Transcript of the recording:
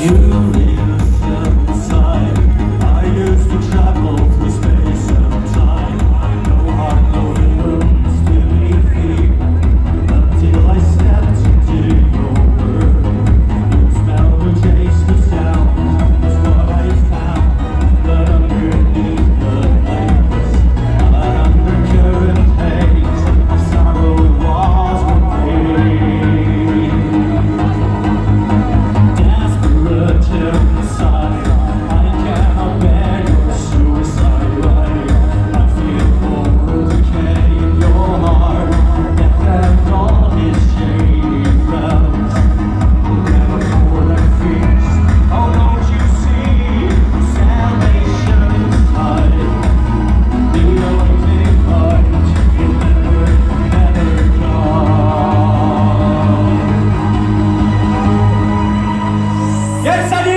you Esa